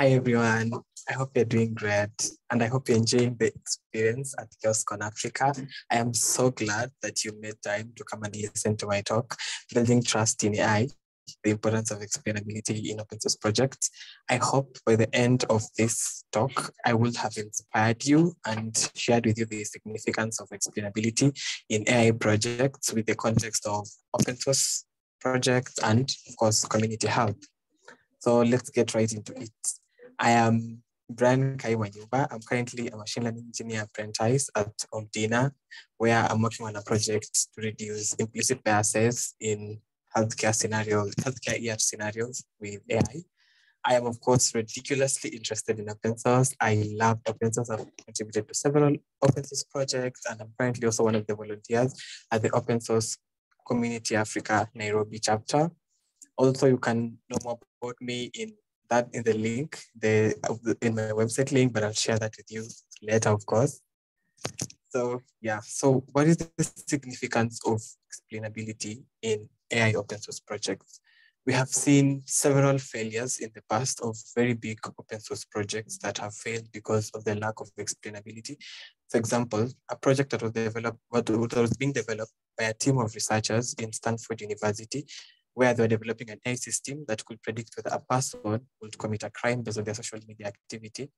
Hi, everyone. I hope you're doing great and I hope you're enjoying the experience at CHAOSScon Africa. I am so glad that you made time to come and listen to my talk, Building Trust in AI, the importance of explainability in open source projects. I hope by the end of this talk, I will have inspired you and shared with you the significance of explainability in AI projects with the context of open source projects and of course, community health. So let's get right into it. I am Brayan Kaiwanyuba. I'm currently a machine learning engineer apprentice at Omdena, where I'm working on a project to reduce implicit biases in healthcare scenarios, healthcare ER scenarios with AI. I am, of course, ridiculously interested in open source. I love open source. I've contributed to several open source projects, and I'm currently also one of the volunteers at the Open Source Community Africa Nairobi chapter. Also, you can know more about me in that in the link, the in my website link, but I'll share that with you later, of course. So yeah, so what is the significance of explainability in AI open source projects? We have seen several failures in the past of very big open source projects that have failed because of the lack of explainability. For example, a project that was developed, what was being developed by a team of researchers in Stanford University where they were developing an AI system that could predict whether a person would commit a crime based on their social media activity.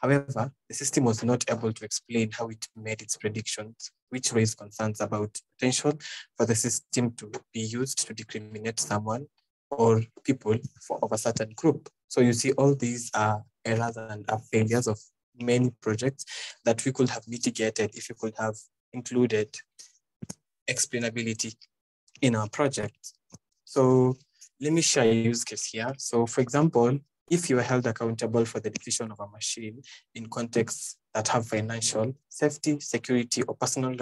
However, the system was not able to explain how it made its predictions, which raised concerns about potential for the system to be used to discriminate someone or people for, of a certain group. So you see all these are errors and are failures of many projects that we could have mitigated if we could have included explainability in our project. So let me share a use case here. So for example, if you are held accountable for the decision of a machine in contexts that have financial, safety, security, or personal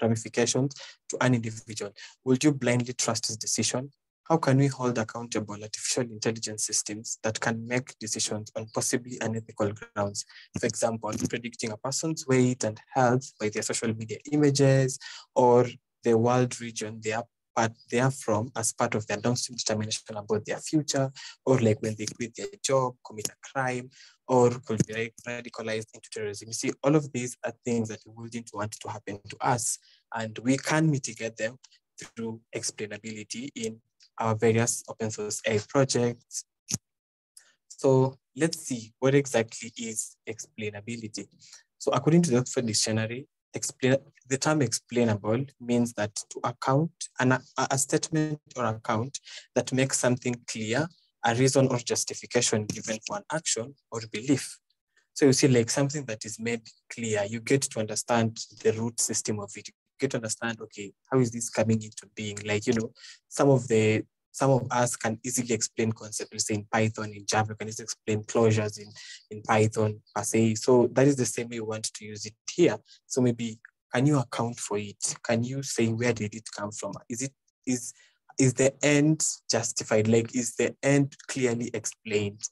ramifications to an individual, would you blindly trust his decision? How can we hold accountable artificial intelligence systems that can make decisions on possibly unethical grounds? For example, predicting a person's weight and health by their social media images or the world region they are but they are from as part of their downstream determination about their future, or like when they quit their job, commit a crime, or could be radicalized into terrorism. You see, all of these are things that we wouldn't want to happen to us, and we can mitigate them through explainability in our various open source AI projects. So let's see what exactly is explainability. So according to the Oxford Dictionary, explain the term explainable means that to account an, a statement or account that makes something clear a reason or justification given for an action or belief. So you see like something that is made clear you get to understand the root system of it. You get to understand okay how is this coming into being? Like you know some of the some of us can easily explain concepts in Python, in Java, we can easily explain closures in, in Python per se. So that is the same way we want to use it here. So maybe can you account for it? Can you say where did it come from? Is it is is the end justified? Like is the end clearly explained?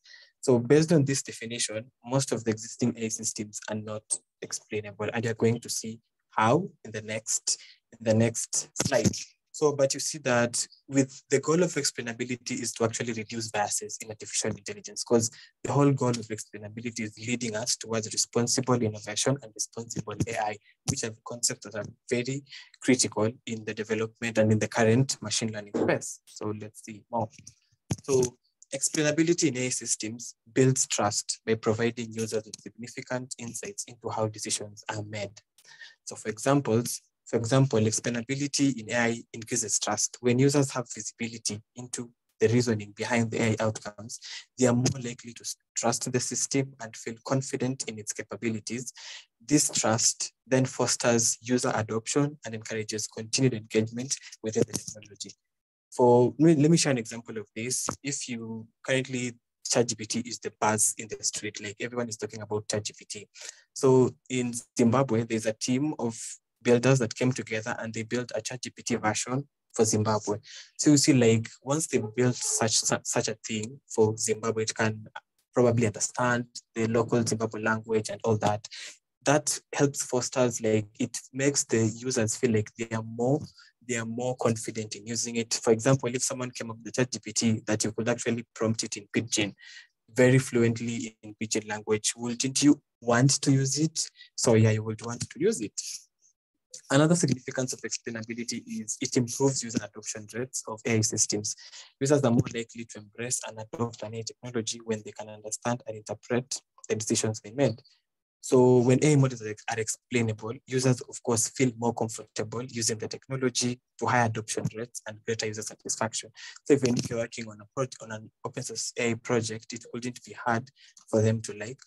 So based on this definition, most of the existing AI systems are not explainable, and you're going to see how in the next in the next slide. So, but you see that with the goal of explainability is to actually reduce biases in artificial intelligence because the whole goal of explainability is leading us towards responsible innovation and responsible AI, which are concepts that are very critical in the development and in the current machine learning space. So let's see more. So explainability in AI systems builds trust by providing users with significant insights into how decisions are made. So for examples, for example, explainability in AI increases trust. When users have visibility into the reasoning behind the AI outcomes, they are more likely to trust the system and feel confident in its capabilities. This trust then fosters user adoption and encourages continued engagement within the technology. For let me share an example of this. If you currently ChatGPT is the buzz in the street, like everyone is talking about ChatGPT. So in Zimbabwe, there's a team of builders that came together and they built a ChatGPT version for Zimbabwe. So you see, like once they built such such a thing for Zimbabwe, it can probably understand the local Zimbabwe language and all that. That helps fosters like it makes the users feel like they are more they are more confident in using it. For example, if someone came up with the ChatGPT that you could actually prompt it in Pidgin, very fluently in pidgin language, wouldn't you want to use it? So yeah, you would want to use it. Another significance of explainability is it improves user adoption rates of AI systems. Users are more likely to embrace and adopt an AI technology when they can understand and interpret the decisions they made. So when AI models are explainable, users of course feel more comfortable using the technology to high adoption rates and greater user satisfaction. So even if you're working on a project on an open source AI project, it wouldn't be hard for them to like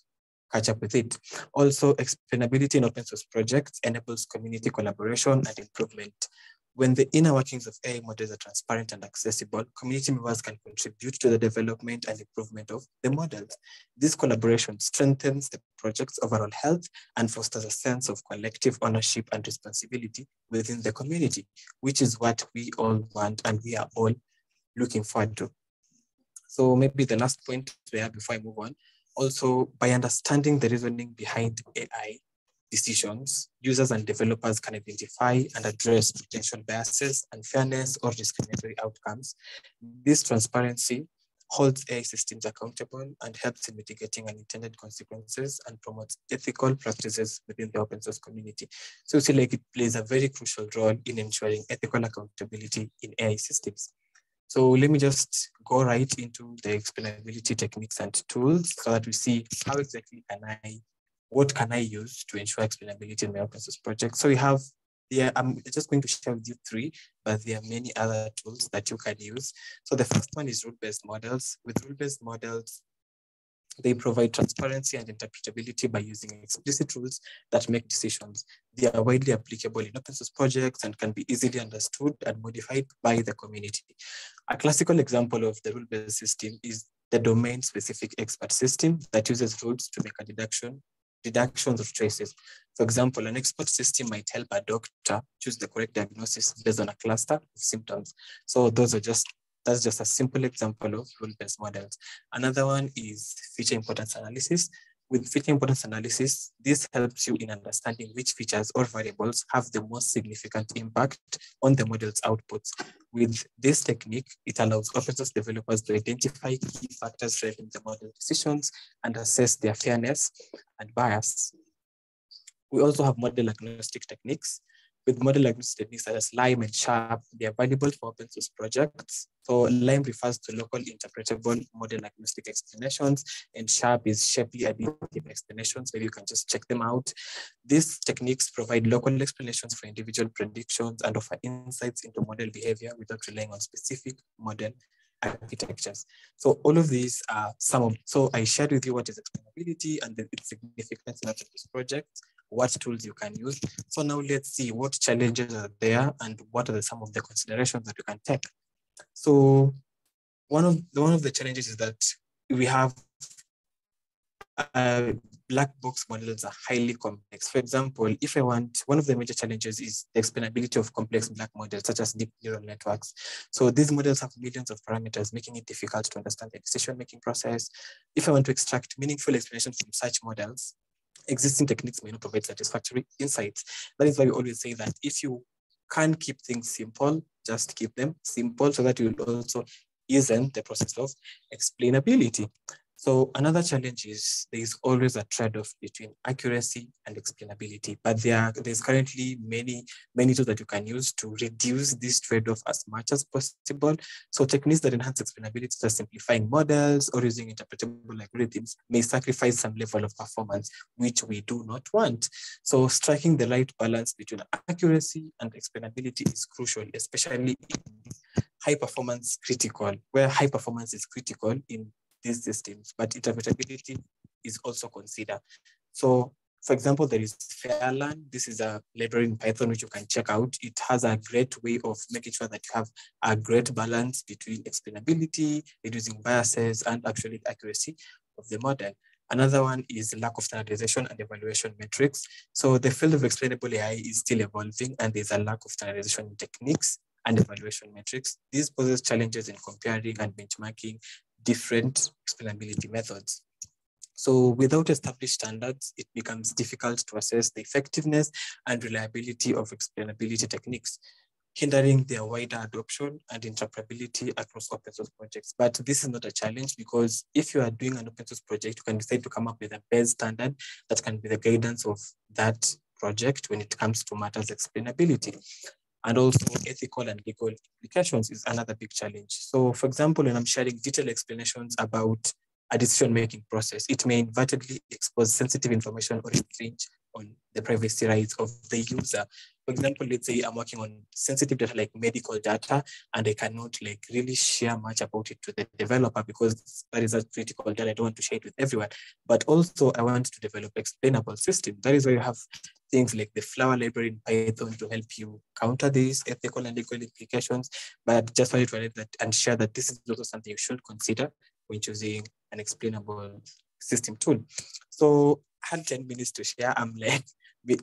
catch up with it. Also, explainability in open source projects enables community collaboration and improvement. When the inner workings of AI models are transparent and accessible, community members can contribute to the development and improvement of the models. This collaboration strengthens the project's overall health and fosters a sense of collective ownership and responsibility within the community, which is what we all want and we are all looking forward to. So maybe the last point there before I move on, also by understanding the reasoning behind AI decisions, users and developers can identify and address potential biases, unfairness, or discriminatory outcomes. This transparency holds AI systems accountable and helps in mitigating unintended consequences and promotes ethical practices within the open source community. So you see like it plays a very crucial role in ensuring ethical accountability in AI systems. So let me just go right into the explainability techniques and tools so that we see how exactly can I what can I use to ensure explainability in my open source project? So we have, yeah, I'm just going to share with you three, but there are many other tools that you can use. So the first one is rule-based models. With rule-based models, they provide transparency and interpretability by using explicit rules that make decisions. They are widely applicable in open source projects and can be easily understood and modified by the community. A classical example of the rule-based system is the domain-specific expert system that uses rules to make a deduction deductions of choices. For example, an expert system might help a doctor choose the correct diagnosis based on a cluster of symptoms. So those are just that's just a simple example of rule-based models. Another one is feature importance analysis. With feature importance analysis, this helps you in understanding which features or variables have the most significant impact on the model's outputs. With this technique, it allows open source developers to identify key factors driving the model decisions and assess their fairness and bias. We also have model agnostic techniques with model agnostic techniques such as LIME and SHAP, they are valuable for open source projects. So LIME refers to local interpretable model agnostic explanations, and SHAP is Shapley additive explanations. Maybe you can just check them out. These techniques provide local explanations for individual predictions and offer insights into model behavior without relying on specific model architectures. So all of these are some of, so I shared with you what is explainability and the, its significance in this project what tools you can use. So now let's see what challenges are there and what are the, some of the considerations that you can take. So one of the, one of the challenges is that we have uh, black box models are highly complex. For example, if I want, one of the major challenges is the explainability of complex black models, such as deep neural networks. So these models have millions of parameters, making it difficult to understand the decision-making process. If I want to extract meaningful explanations from such models, existing techniques may not provide satisfactory insights. That is why we always say that if you can keep things simple, just keep them simple so that you also easen the process of explainability. So another challenge is there is always a trade-off between accuracy and explainability, but there are, there's currently many, many tools that you can use to reduce this trade-off as much as possible. So techniques that enhance explainability, such as simplifying models or using interpretable algorithms may sacrifice some level of performance, which we do not want. So striking the right balance between accuracy and explainability is crucial, especially in high performance critical, where high performance is critical in these systems, but interpretability is also considered. So for example, there is Fairlearn. This is a library in Python which you can check out. It has a great way of making sure that you have a great balance between explainability, reducing biases, and actually accuracy of the model. Another one is lack of standardization and evaluation metrics. So the field of explainable AI is still evolving and there's a lack of standardization techniques and evaluation metrics. This poses challenges in comparing and benchmarking different explainability methods. So without established standards, it becomes difficult to assess the effectiveness and reliability of explainability techniques. hindering their wider adoption and interoperability across open source projects. But this is not a challenge because if you are doing an open source project, you can decide to come up with a base standard that can be the guidance of that project when it comes to matters explainability. And also ethical and legal implications is another big challenge. So for example, when I'm sharing detailed explanations about a decision-making process, it may inadvertently expose sensitive information or infringe on the privacy rights of the user. For example, let's say I'm working on sensitive data like medical data, and I cannot like really share much about it to the developer because that is a critical data. I don't want to share it with everyone. But also I want to develop explainable system. That is why you have things like the flower library in Python to help you counter these ethical and legal implications. But just wanted to add that and share that this is also something you should consider when choosing an explainable system tool. So I had 10 minutes to share. I'm like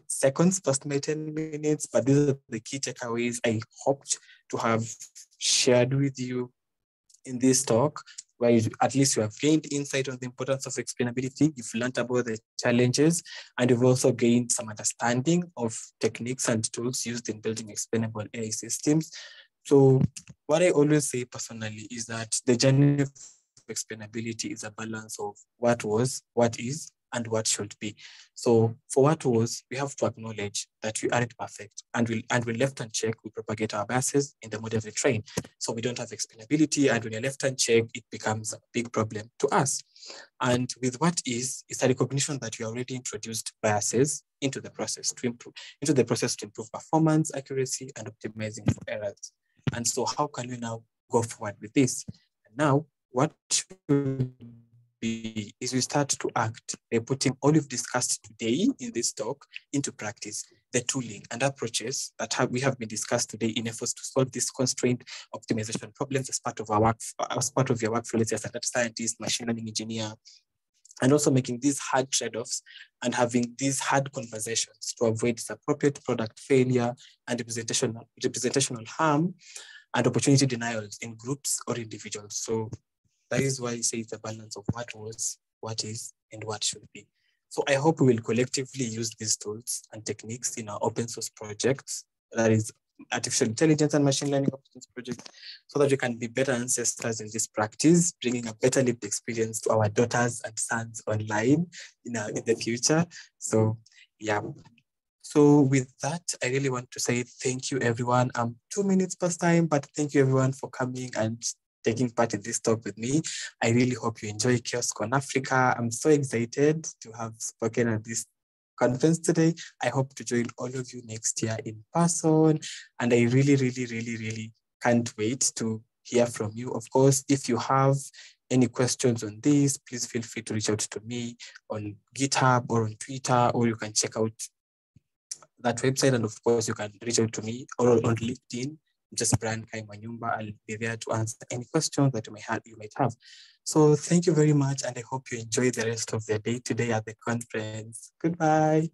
seconds past my 10 minutes, but these are the key takeaways I hoped to have shared with you in this talk, where you, at least you have gained insight on the importance of explainability, you've learned about the challenges, and you've also gained some understanding of techniques and tools used in building explainable AI systems. So what I always say personally is that the journey of explainability is a balance of what was, what is, and what should be. So for what was, we have to acknowledge that we aren't perfect and we and when left unchecked, we propagate our biases in the model we train. So we don't have explainability and when you left left check, it becomes a big problem to us. And with what is, it's a recognition that we already introduced biases into the process to improve, into the process to improve performance, accuracy, and optimizing for errors. And so how can we now go forward with this? And now, what should be is we start to act by putting all we've discussed today in this talk into practice. The tooling and approaches that have, we have been discussed today in efforts to solve these constraint optimization problems as part of our work, as part of your workflow, as a data scientist, machine learning engineer, and also making these hard trade-offs and having these hard conversations to avoid disappropriate product failure and representational, representational harm and opportunity denials in groups or individuals. So that is why I say it's a balance of what was, what is, and what should be. So I hope we will collectively use these tools and techniques in our open source projects, that is artificial intelligence and machine learning open source projects, so that we can be better ancestors in this practice, bringing a better lived experience to our daughters and sons online in, our, in the future. So yeah. So with that, I really want to say thank you everyone. I'm two minutes past time, but thank you everyone for coming and taking part in this talk with me. I really hope you enjoy CHAOSScon Africa. I'm so excited to have spoken at this conference today. I hope to join all of you next year in person. And I really, really, really, really can't wait to hear from you. Of course, if you have any questions on this, please feel free to reach out to me on GitHub or on Twitter, or you can check out that website. And of course, you can reach out to me or on LinkedIn just Brayan Kaimanyumba. I'll be there to answer any questions that you may have. You might have. So thank you very much, and I hope you enjoy the rest of the day today at the conference. Goodbye.